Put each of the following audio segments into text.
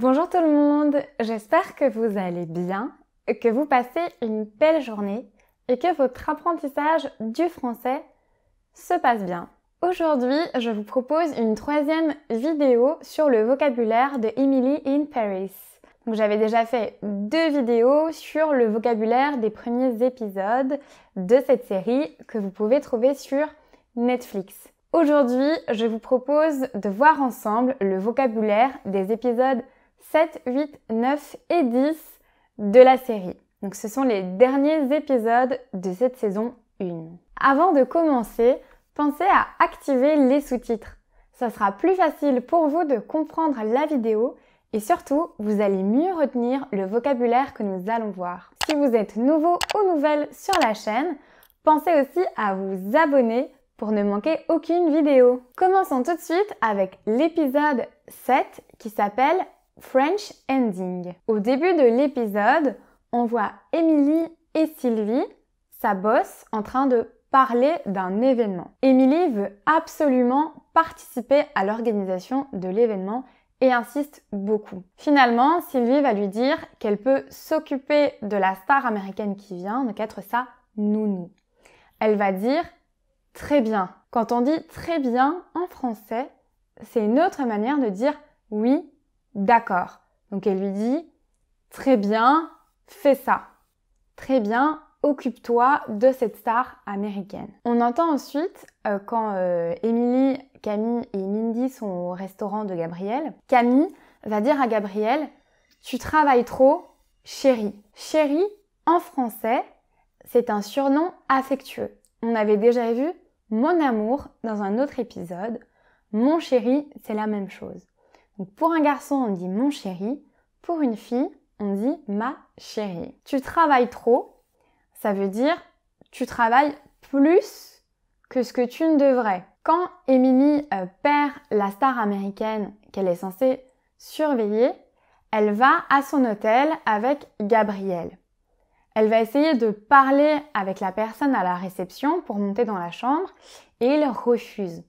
Bonjour tout le monde, j'espère que vous allez bien, que vous passez une belle journée et que votre apprentissage du français se passe bien. Aujourd'hui, je vous propose une troisième vidéo sur le vocabulaire de Emily in Paris. j'avais déjà fait deux vidéos sur le vocabulaire des premiers épisodes de cette série que vous pouvez trouver sur Netflix. Aujourd'hui, je vous propose de voir ensemble le vocabulaire des épisodes 7, 8, 9 et 10 de la série. Donc ce sont les derniers épisodes de cette saison 1. Avant de commencer, pensez à activer les sous-titres. Ça sera plus facile pour vous de comprendre la vidéo et surtout, vous allez mieux retenir le vocabulaire que nous allons voir. Si vous êtes nouveau ou nouvelle sur la chaîne, pensez aussi à vous abonner pour ne manquer aucune vidéo. Commençons tout de suite avec l'épisode 7 qui s'appelle French Ending. Au début de l'épisode, on voit Emily et Sylvie, sa boss, en train de parler d'un événement. Emily veut absolument participer à l'organisation de l'événement et insiste beaucoup. Finalement, Sylvie va lui dire qu'elle peut s'occuper de la star américaine qui vient, donc être sa nounou. Elle va dire très bien. Quand on dit très bien en français, c'est une autre manière de dire oui, d'accord. Donc elle lui dit très bien, fais ça. Très bien, occupe-toi de cette star américaine. On entend ensuite euh, quand euh, Emily, Camille et Mindy sont au restaurant de Gabriel, Camille va dire à Gabriel Tu travailles trop, chérie. Chérie, en français, c'est un surnom affectueux. On avait déjà vu mon amour dans un autre épisode. Mon chéri, c'est la même chose. Pour un garçon, on dit mon chéri. Pour une fille, on dit ma chérie. Tu travailles trop, ça veut dire tu travailles plus que ce que tu ne devrais. Quand Emily euh, perd la star américaine qu'elle est censée surveiller, elle va à son hôtel avec Gabriel. Elle va essayer de parler avec la personne à la réception pour monter dans la chambre et il refuse.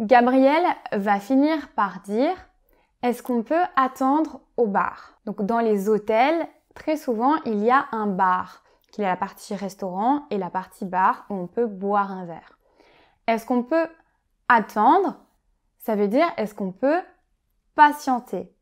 Gabriel va finir par dire est-ce qu'on peut attendre au bar? Donc dans les hôtels, très souvent, il y a un bar, qui est la partie restaurant et la partie bar où on peut boire un verre. Est-ce qu'on peut attendre? Ça veut dire est-ce qu'on peut patienter?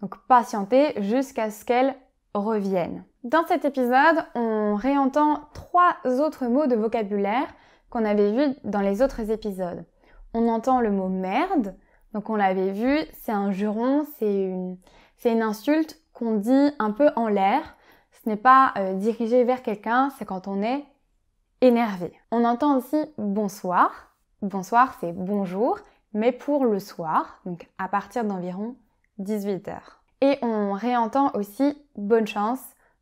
Donc patienter jusqu'à ce qu'elle revienne. Dans cet épisode, on réentend trois autres mots de vocabulaire qu'on avait vus dans les autres épisodes. On entend le mot merde, donc on l'avait vu, c'est un juron, c'est une, c'est une insulte qu'on dit un peu en l'air. Ce n'est pas euh, dirigé vers quelqu'un, c'est quand on est énervé. On entend aussi bonsoir. Bonsoir, c'est bonjour, mais pour le soir, donc à partir d'environ 18h. Et on réentend aussi bonne chance.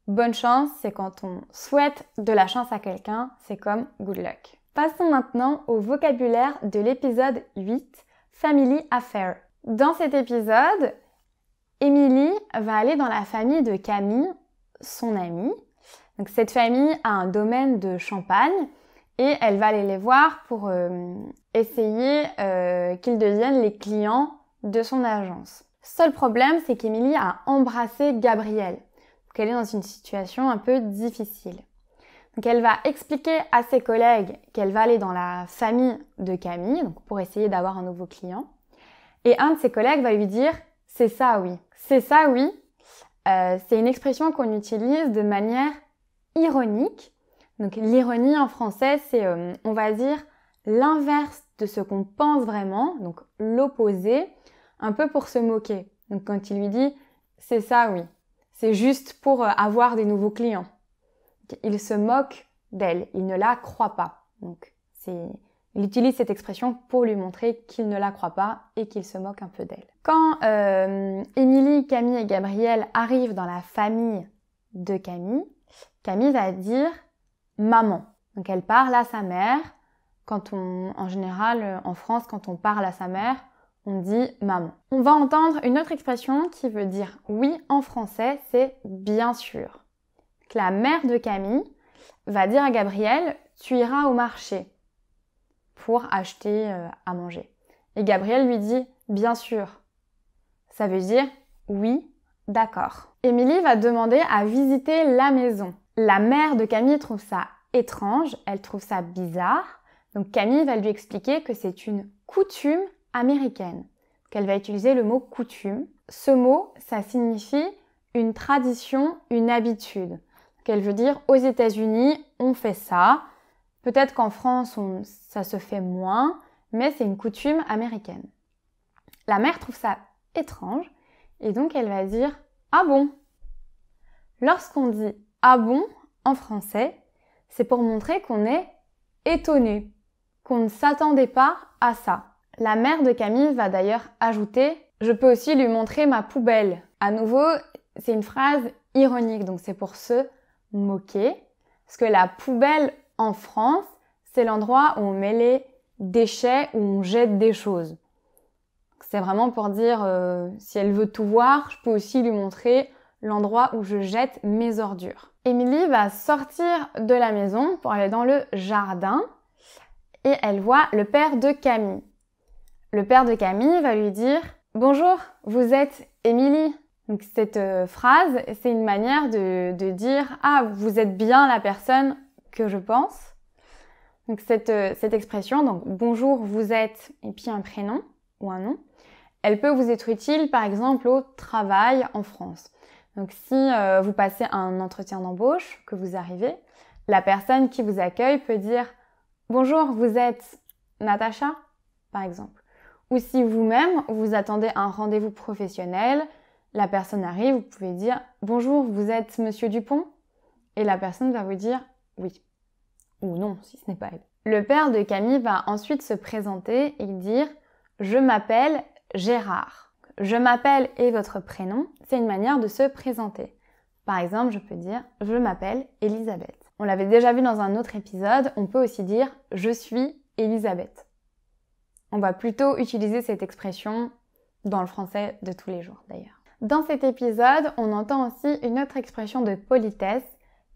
Bonne chance, c'est quand on souhaite de la chance à quelqu'un, c'est comme good luck. Passons maintenant au vocabulaire de l'épisode 8, Family Affair. Dans cet épisode, Emily va aller dans la famille de Camille, son amie. Donc cette famille a un domaine de champagne et elle va aller les voir pour euh, essayer euh, qu'ils deviennent les clients de son agence. Seul problème, c'est qu'Emilie a embrassé Gabriel. Donc elle est dans une situation un peu difficile. Donc elle va expliquer à ses collègues qu'elle va aller dans la famille de Camille, donc pour essayer d'avoir un nouveau client. Et un de ses collègues va lui dire c'est ça oui. C'est ça oui. Euh, c'est une expression qu'on utilise de manière ironique. Donc l'ironie en français, c'est euh, on va dire l'inverse de ce qu'on pense vraiment, donc l'opposé un peu pour se moquer. Donc quand il lui dit c'est ça oui, c'est juste pour euh, avoir des nouveaux clients. Il se moque d'elle, il ne la croit pas. Donc il utilise cette expression pour lui montrer qu'il ne la croit pas et qu'il se moque un peu d'elle. Quand euh, Émilie, Camille et Gabriel arrivent dans la famille de Camille, Camille va dire maman. Donc elle parle à sa mère. Quand on, en général, en France, quand on parle à sa mère, on dit maman. On va entendre une autre expression qui veut dire oui en français, c'est bien sûr. La mère de Camille va dire à Gabriel, tu iras au marché pour acheter euh, à manger. Et Gabriel lui dit bien sûr. Ça veut dire oui, D'accord. Émilie va demander à visiter la maison. La mère de Camille trouve ça étrange, elle trouve ça bizarre. Donc Camille va lui expliquer que c'est une coutume américaine, qu'elle va utiliser le mot coutume. Ce mot, ça signifie une tradition, une habitude. Qu'elle veut dire aux États-Unis, on fait ça. Peut-être qu'en France, ça se fait moins, mais c'est une coutume américaine. La mère trouve ça étrange et donc elle va dire Ah bon? Lorsqu'on dit Ah bon en français, c'est pour montrer qu'on est étonné, qu'on ne s'attendait pas à ça. La mère de Camille va d'ailleurs ajouter Je peux aussi lui montrer ma poubelle. À nouveau, c'est une phrase ironique, donc c'est pour se moquer. Parce que la poubelle en France, c'est l'endroit où on met les déchets, où on jette des choses. C'est vraiment pour dire, euh, si elle veut tout voir, je peux aussi lui montrer l'endroit où je jette mes ordures. Émilie va sortir de la maison pour aller dans le jardin et elle voit le père de Camille. Le père de Camille va lui dire Bonjour, vous êtes Émilie. Donc cette euh, phrase, c'est une manière de, dire Ah, vous êtes bien la personne que je pense. Donc cette, euh, cette expression, donc bonjour, vous êtes, et puis un prénom ou un nom, elle peut vous être utile par exemple au travail en France. Donc si euh, vous passez un entretien d'embauche, que vous arrivez, la personne qui vous accueille peut dire Bonjour, vous êtes Natacha, par exemple. Ou si vous-même, vous attendez un rendez-vous professionnel, la personne arrive, vous pouvez dire Bonjour, vous êtes Monsieur Dupont? Et la personne va vous dire Oui. Ou non, si ce n'est pas elle. Le père de Camille va ensuite se présenter et dire Je m'appelle Gérard. Je m'appelle et votre prénom, c'est une manière de se présenter. Par exemple, je peux dire je m'appelle Elisabeth. On l'avait déjà vu dans un autre épisode, on peut aussi dire je suis Elisabeth. On va plutôt utiliser cette expression dans le français de tous les jours d'ailleurs. Dans cet épisode, on entend aussi une autre expression de politesse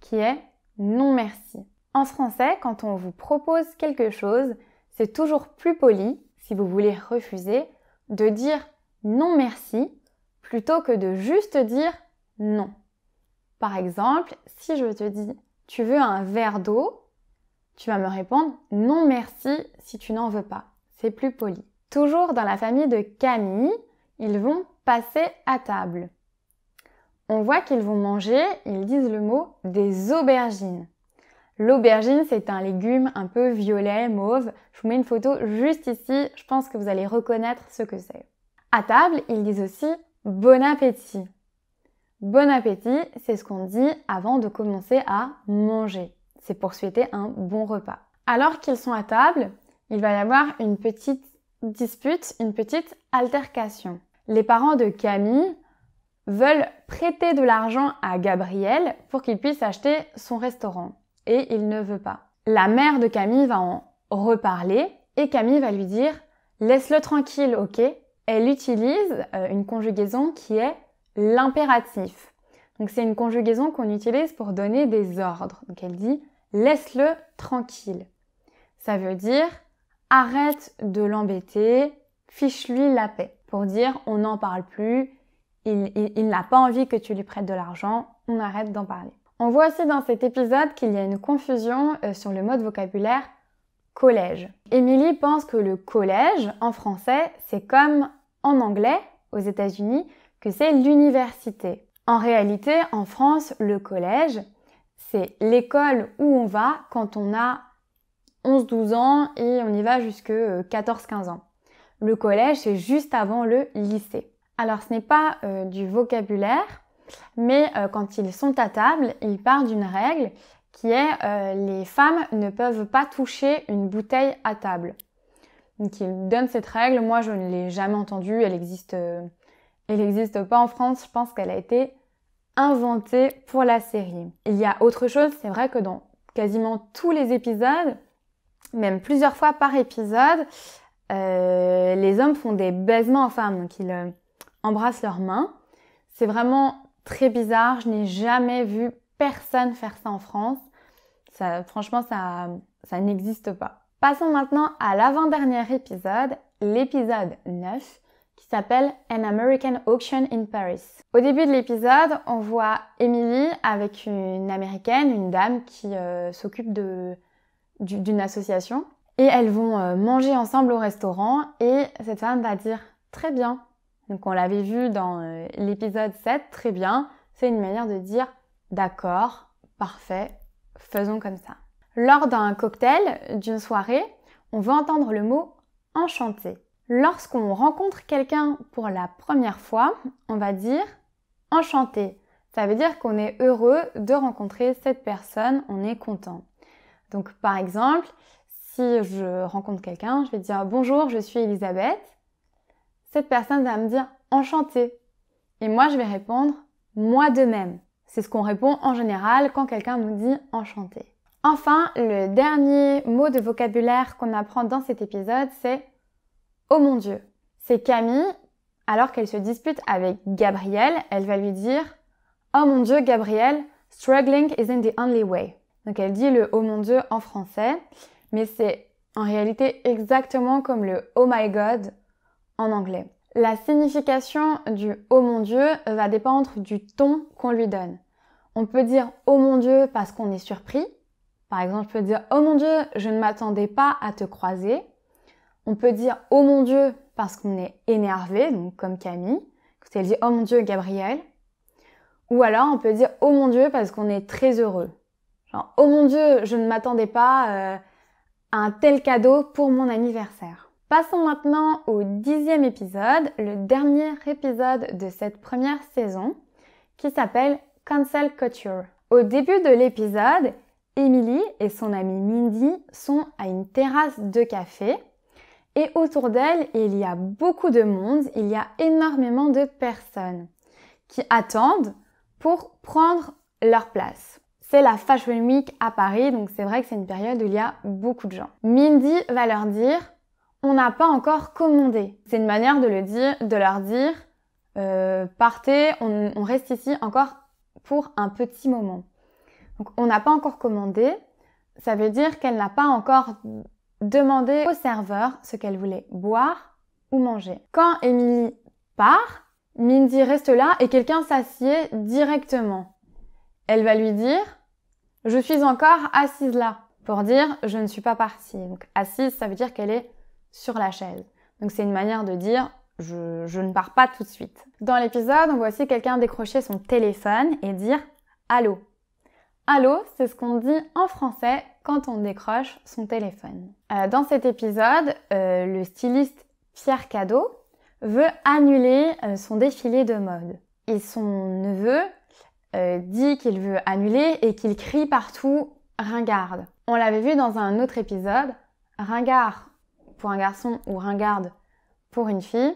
qui est non merci. En français, quand on vous propose quelque chose, c'est toujours plus poli, si vous voulez refuser, de dire non merci plutôt que de juste dire non. Par exemple, si je te dis tu veux un verre d'eau, tu vas me répondre non merci si tu n'en veux pas. C'est plus poli. Toujours dans la famille de Camille, ils vont passer à table. On voit qu'ils vont manger, ils disent le mot des aubergines. L'aubergine, c'est un légume un peu violet, mauve. Je vous mets une photo juste ici, je pense que vous allez reconnaître ce que c'est. À table, ils disent aussi bon appétit. Bon appétit, c'est ce qu'on dit avant de commencer à manger. C'est pour souhaiter un bon repas. Alors qu'ils sont à table, il va y avoir une petite dispute, une petite altercation. Les parents de Camille veulent prêter de l'argent à Gabriel pour qu'il puisse acheter son restaurant et il ne veut pas. La mère de Camille va en reparler et Camille va lui dire laisse-le tranquille, ok? Elle utilise euh, une conjugaison qui est l'impératif. Donc c'est une conjugaison qu'on utilise pour donner des ordres. Donc elle dit laisse-le tranquille. Ça veut dire arrête de l'embêter, fiche-lui la paix. Pour dire on n'en parle plus, il n'a pas envie que tu lui prêtes de l'argent, on arrête d'en parler. On voit aussi dans cet épisode qu'il y a une confusion euh, sur le mot vocabulaire collège. Émilie pense que le collège en français, c'est comme en anglais aux États-Unis, que c'est l'université. En réalité, en France, le collège, c'est l'école où on va quand on a 11-12 ans et on y va jusque 14-15 ans. Le collège, c'est juste avant le lycée. Alors ce n'est pas euh, du vocabulaire, mais euh, quand ils sont à table, ils parlent d'une règle qui est euh, les femmes ne peuvent pas toucher une bouteille à table. Donc ils donnent cette règle. Moi, je ne l'ai jamais entendue. Elle existe, elle n'existe pas en France. Je pense qu'elle a été inventée pour la série. Il y a autre chose. C'est vrai que dans quasiment tous les épisodes, même plusieurs fois par épisode, les hommes font des baisements aux femmes. Donc ils embrassent leurs mains. C'est vraiment très bizarre. Je n'ai jamais vu personne faire ça en France. Ça, franchement, ça, ça n'existe pas. Passons maintenant à l'avant-dernier épisode, l'épisode 9, qui s'appelle An American Auction in Paris. Au début de l'épisode, on voit Emily avec une américaine, une dame qui euh, s'occupe d'une association. Et elles vont euh, manger ensemble au restaurant et cette femme va dire très bien. Donc on l'avait vu dans euh, l'épisode 7, très bien. C'est une manière de dire d'accord, parfait, faisons comme ça. Lors d'un cocktail, d'une soirée, on veut entendre le mot enchanté. Lorsqu'on rencontre quelqu'un pour la première fois, on va dire enchanté. Ça veut dire qu'on est heureux de rencontrer cette personne, on est content. Donc par exemple, si je rencontre quelqu'un, je vais dire bonjour, je suis Elisabeth. Cette personne va me dire enchanté. Et moi, je vais répondre moi de même. C'est ce qu'on répond en général quand quelqu'un nous dit enchanté. Enfin, le dernier mot de vocabulaire qu'on apprend dans cet épisode, c'est Oh mon Dieu. C'est Camille, alors qu'elle se dispute avec Gabriel, elle va lui dire Oh mon Dieu, Gabriel, struggling isn't the only way. Donc elle dit le Oh mon Dieu en français, mais c'est en réalité exactement comme le Oh my God en anglais. La signification du Oh mon Dieu va dépendre du ton qu'on lui donne. On peut dire Oh mon Dieu parce qu'on est surpris. Par exemple, je peux dire Oh mon Dieu, je ne m'attendais pas à te croiser. On peut dire Oh mon Dieu parce qu'on est énervé, donc comme Camille, quand elle dit Oh mon Dieu, Gabriel. Ou alors on peut dire Oh mon Dieu parce qu'on est très heureux. Genre Oh mon Dieu, je ne m'attendais pas euh, un tel cadeau pour mon anniversaire. Passons maintenant au dixième épisode, le dernier épisode de cette première saison, qui s'appelle Cancel Couture. Au début de l'épisode, Emily et son amie Mindy sont à une terrasse de café et autour d'elle, il y a beaucoup de monde, il y a énormément de personnes qui attendent pour prendre leur place. C'est la Fashion Week à Paris, donc c'est vrai que c'est une période où il y a beaucoup de gens. Mindy va leur dire on n'a pas encore commandé. C'est une manière de, le dire, de leur dire euh, partez, on, reste ici encore pour un petit moment. Donc on n'a pas encore commandé, ça veut dire qu'elle n'a pas encore demander au serveur ce qu'elle voulait boire ou manger. Quand Emily part, Mindy reste là et quelqu'un s'assied directement. Elle va lui dire Je suis encore assise là pour dire je ne suis pas partie. Donc assise, ça veut dire qu'elle est sur la chaise. Donc c'est une manière de dire je, ne pars pas tout de suite. Dans l'épisode, on voit aussi quelqu'un décrocher son téléphone et dire Allô. Allô, c'est ce qu'on dit en français quand on décroche son téléphone. Euh, dans cet épisode, euh, le styliste Pierre Cadeau veut annuler euh, son défilé de mode. Et son neveu dit qu'il veut annuler et qu'il crie partout ringarde. On l'avait vu dans un autre épisode, ringard pour un garçon ou ringarde pour une fille.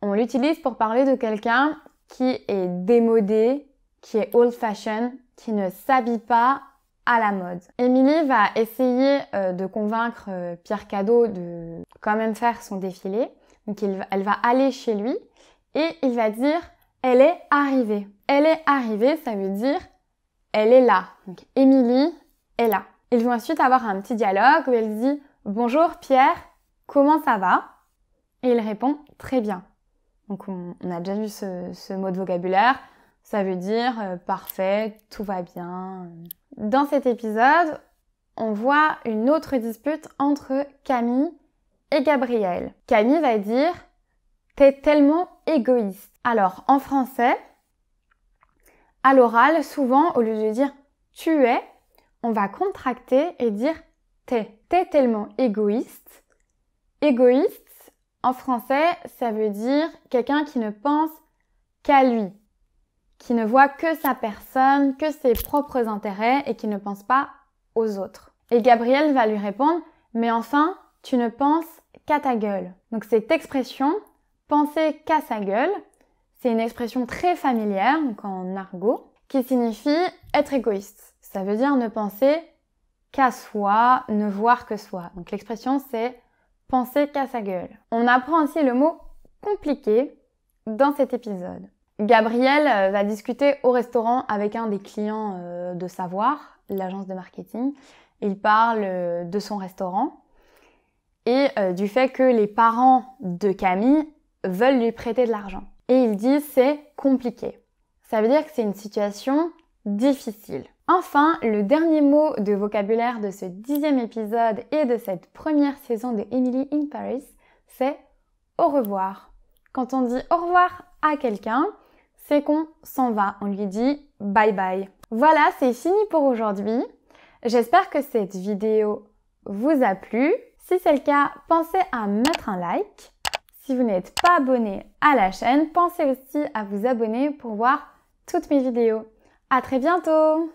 On l'utilise pour parler de quelqu'un qui est démodé, qui est old fashion, qui ne s'habille pas à la mode. Émilie va essayer euh, de convaincre euh, Pierre Cadeau de quand même faire son défilé. Donc elle va aller chez lui et il va dire elle est arrivée. Elle est arrivée, ça veut dire elle est là. Donc Émilie est là. Ils vont ensuite avoir un petit dialogue où elle dit bonjour Pierre, comment ça va? Et il répond très bien. Donc on, a déjà vu ce, mot de vocabulaire. Ça veut dire euh, parfait, tout va bien. Dans cet épisode, on voit une autre dispute entre Camille et Gabriel. Camille va dire T'es tellement égoïste. Alors, en français, à l'oral, souvent, au lieu de dire tu es, on va contracter et dire t'es. T'es tellement égoïste. Égoïste, en français, ça veut dire quelqu'un qui ne pense qu'à lui qui ne voit que sa personne, que ses propres intérêts et qui ne pense pas aux autres. Et Gabriel va lui répondre, mais enfin, tu ne penses qu'à ta gueule. Donc cette expression, penser qu'à sa gueule, c'est une expression très familière, en argot, qui signifie être égoïste. Ça veut dire ne penser qu'à soi, ne voir que soi. Donc l'expression c'est penser qu'à sa gueule. On apprend aussi le mot compliqué dans cet épisode. Gabriel euh, va discuter au restaurant avec un des clients euh, de Savoir, l'agence de marketing. Il parle euh, de son restaurant et du fait que les parents de Camille veulent lui prêter de l'argent. Et il dit c'est compliqué. Ça veut dire que c'est une situation difficile. Enfin, le dernier mot de vocabulaire de ce dixième épisode et de cette première saison de Emily in Paris, c'est au revoir. Quand on dit au revoir à quelqu'un, c'est qu'on s'en va, on lui dit bye bye. Voilà, c'est fini pour aujourd'hui. J'espère que cette vidéo vous a plu. Si c'est le cas, pensez à mettre un like. Si vous n'êtes pas abonné à la chaîne, pensez aussi à vous abonner pour voir toutes mes vidéos. À très bientôt